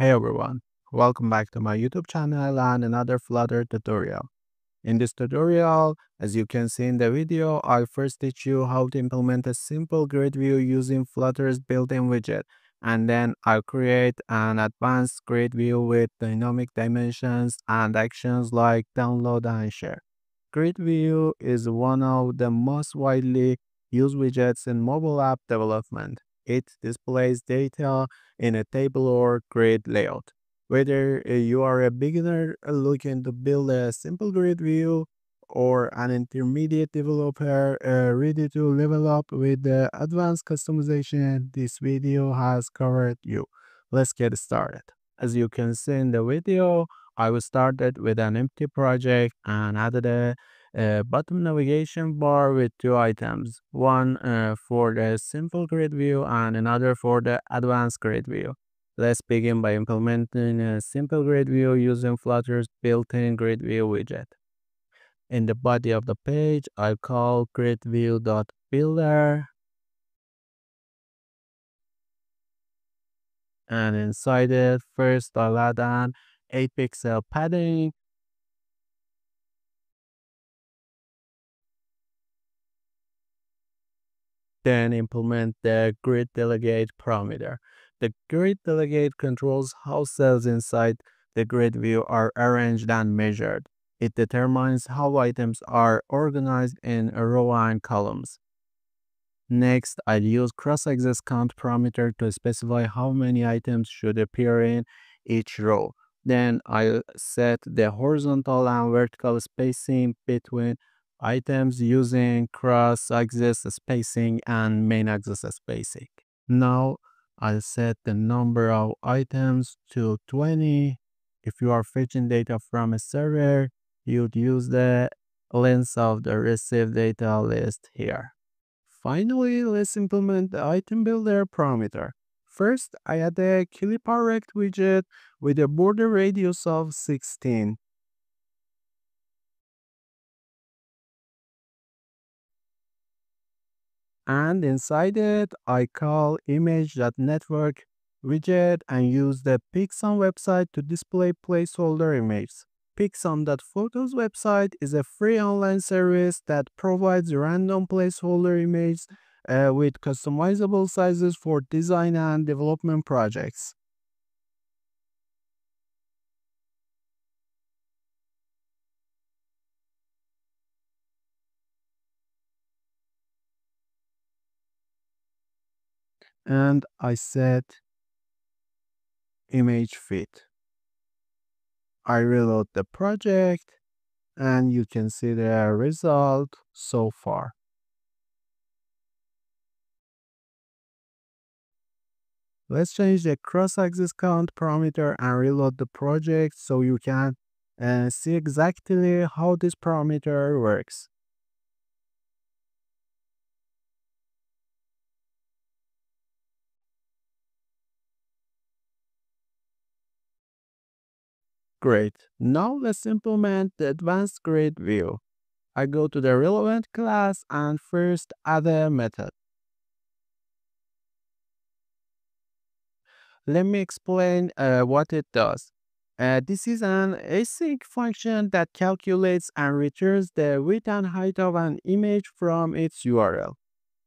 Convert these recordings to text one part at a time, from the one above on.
Hey everyone, welcome back to my YouTube channel and another Flutter tutorial. In this tutorial, as you can see in the video, I first teach you how to implement a simple grid view using Flutter's built-in widget, and then I'll create an advanced grid view with dynamic dimensions and actions like download and share. Grid view is one of the most widely used widgets in mobile app development. It displays data in a table or grid layout. Whether you are a beginner looking to build a simple grid view or an intermediate developer uh, ready to level up with the advanced customization, this video has covered you. Let's get started. As you can see in the video, I started with an empty project and added a a bottom navigation bar with two items, one uh, for the simple grid view and another for the advanced grid view. Let's begin by implementing a simple grid view using Flutter's built-in grid view widget. In the body of the page, I call gridview.builder and inside it, first I'll add an 8 pixel padding then implement the grid delegate parameter. The grid delegate controls how cells inside the grid view are arranged and measured. It determines how items are organized in a row and columns. Next, I'll use cross-axis count parameter to specify how many items should appear in each row. Then I'll set the horizontal and vertical spacing between items using cross-axis spacing and main axis spacing. Now I'll set the number of items to 20. If you are fetching data from a server, you'd use the length of the received data list here. Finally, let's implement the item builder parameter. First, I add a ClipRRect widget with a border radius of 16. And inside it I call image.network widget and use the Picsum website to display placeholder images. Picsum.photos website is a free online service that provides random placeholder images uh, with customizable sizes for design and development projects. And I set image fit. I reload the project and you can see the result so far. Let's change the cross-axis count parameter and reload the project so you can uh, see exactly how this parameter works. Great. Now let's implement the advanced grid view. I go to the relevant class and first add a method. Let me explain uh, what it does. Uh, this is an async function that calculates and returns the width and height of an image from its URL.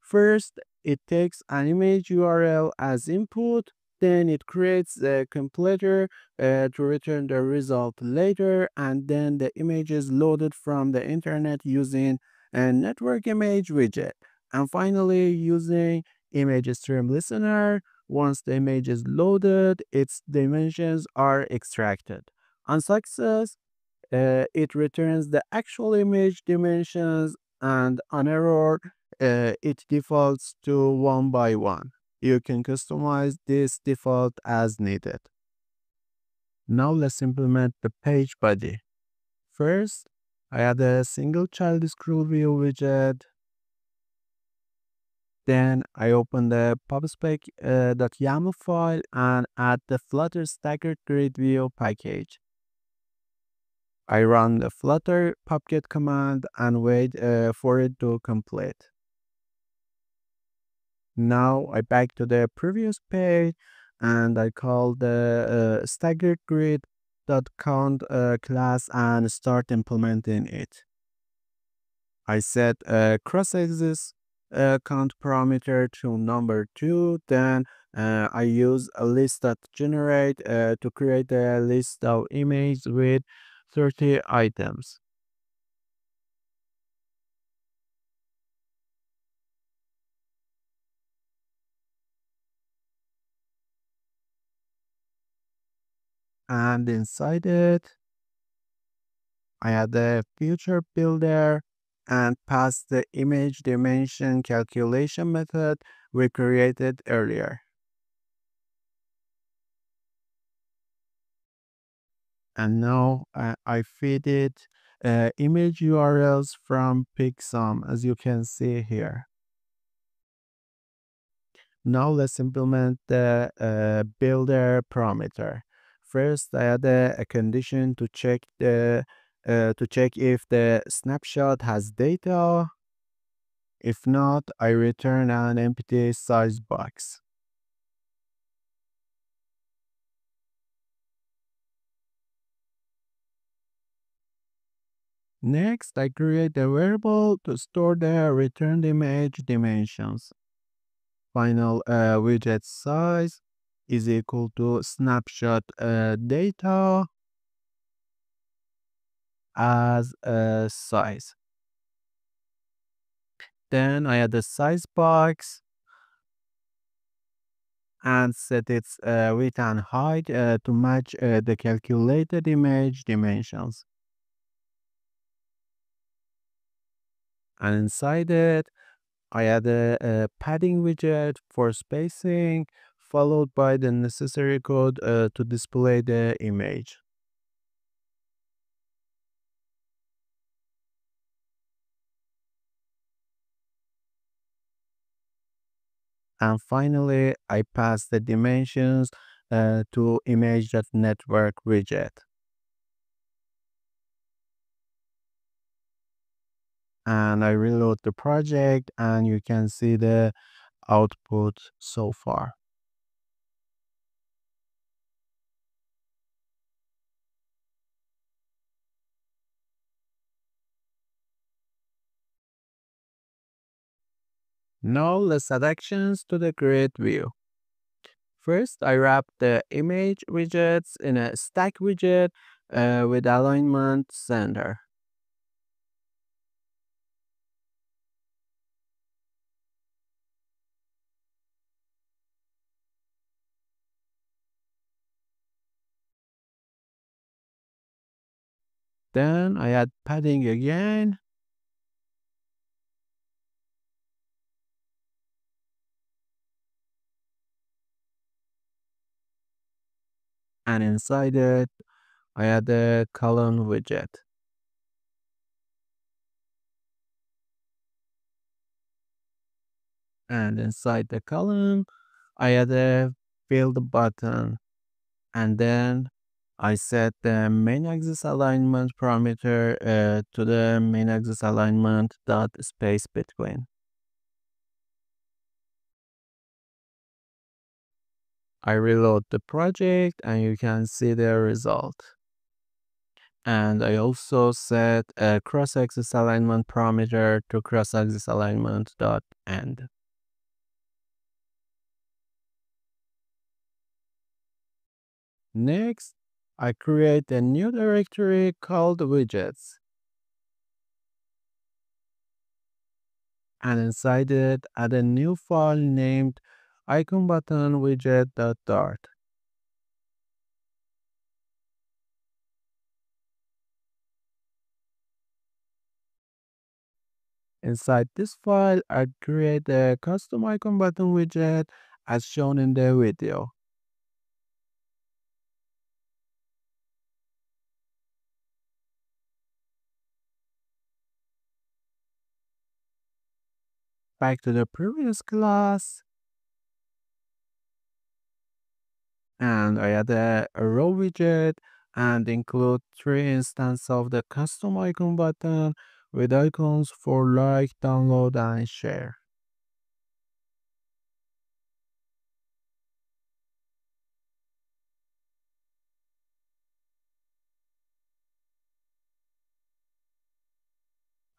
First, it takes an image URL as input then it creates a completer uh, to return the result later and then the image is loaded from the internet using a network image widget. And finally using image stream listener once the image is loaded its dimensions are extracted. On success uh, it returns the actual image dimensions and on error uh, it defaults to one by one you can customize this default as needed. Now let's implement the page body. First, I add a single child scroll view widget. Then I open the pubspec.yaml uh, file and add the Flutter staggered grid view package. I run the flutter pubget command and wait uh, for it to complete. Now I back to the previous page and I call the uh, staggered grid dot count uh, class and start implementing it. I set a cross axis uh, count parameter to number two. Then uh, I use a list that generate uh, to create a list of images with 30 items. And inside it, I add the future builder and pass the image dimension calculation method we created earlier. And now I feed it uh, image URLs from Picsum as you can see here. Now let's implement the uh, builder parameter. First, I add a, a condition to check the uh, to check if the snapshot has data. If not, I return an empty size box. Next, I create a variable to store the returned image dimensions. Final uh, widget size is equal to snapshot uh, data as a size. Then I add the size box and set its uh, width and height uh, to match uh, the calculated image dimensions. And inside it, I add a, a padding widget for spacing, followed by the necessary code uh, to display the image. And finally, I pass the dimensions uh, to image.network widget. And I reload the project and you can see the output so far. Now let's add actions to the grid view. First, I wrap the image widgets in a stack widget uh, with alignment center. Then I add padding again and inside it I add the column widget. And inside the column I add a field button and then I set the main axis alignment parameter uh, to the main axis alignment dot space between. I reload the project and you can see the result. And I also set a cross-axis alignment parameter to cross-axis alignment dot end. Next, I create a new directory called widgets. And inside it, add a new file named icon button widget dart. Inside this file, I create a custom icon button widget as shown in the video. Back to the previous class. and I add a, row widget and include three instances of the custom icon button with icons for like, download, and share.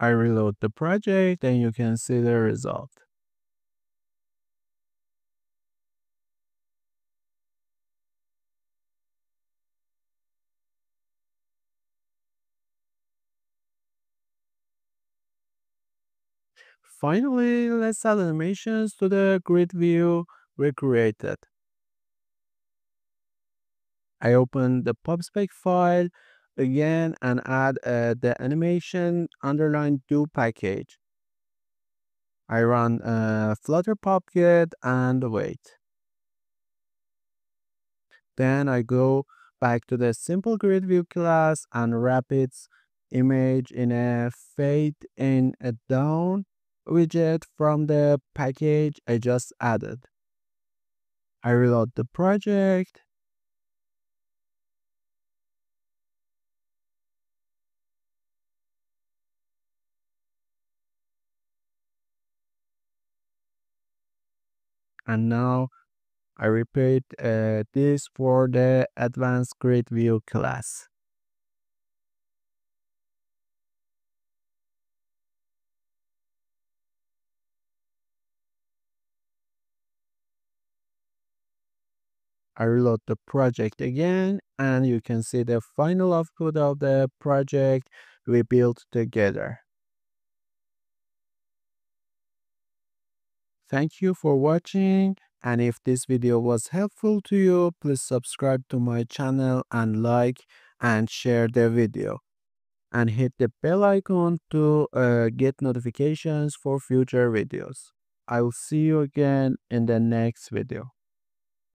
I reload the project and you can see the result. Finally, let's add animations to the grid view we created. I open the PubSpec file again and add uh, the animation underline do package. I run uh, flutter pubget and wait. Then I go back to the simple grid view class and wrap its image in a fade in a down widget from the package I just added. I reload the project. And now I repeat uh, this for the advanced grid view class. I reload the project again and you can see the final output of the project we built together. Thank you for watching and if this video was helpful to you, please subscribe to my channel and like and share the video. And hit the bell icon to uh, get notifications for future videos. I will see you again in the next video.